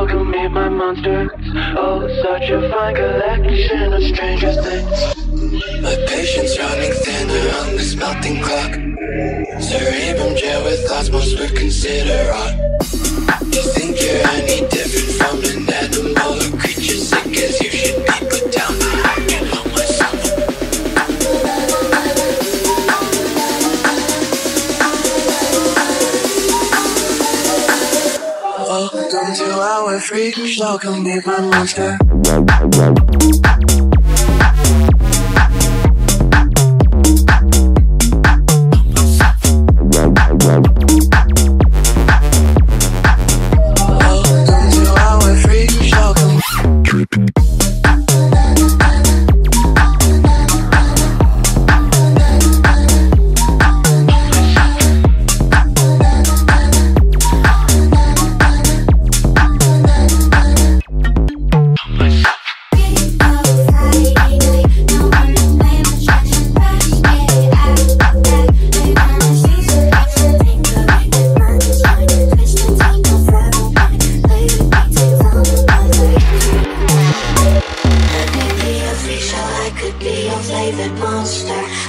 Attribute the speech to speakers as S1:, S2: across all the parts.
S1: meet my monster. Oh, such a fine collection of stranger things. My patience running thinner on this melting clock. Cerebrum jail with thoughts most would consider odd. You think Welcome to our freak show. Come be my monster.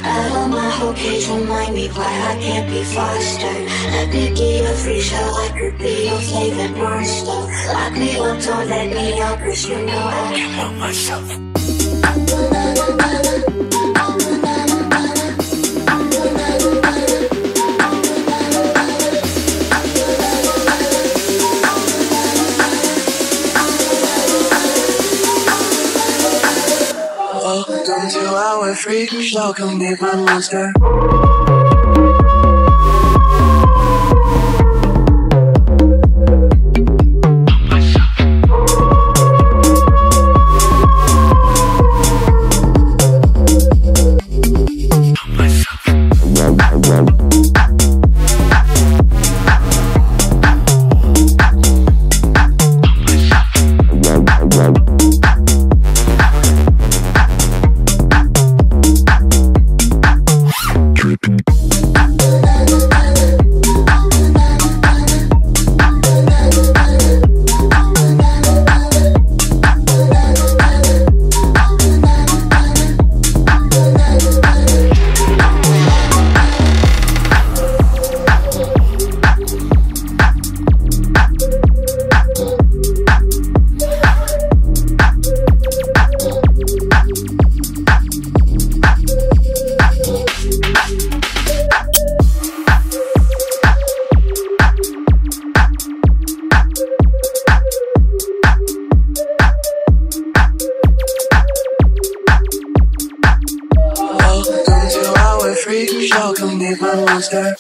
S2: Out of my whole cage, remind me why I can't be fostered. Let me be a free show, I could be your favorite monster. Lock me up, don't let me out, cause you know I can't help myself.
S1: Welcome to our freak show. Come meet my monster. freak, shock, I'm a monster.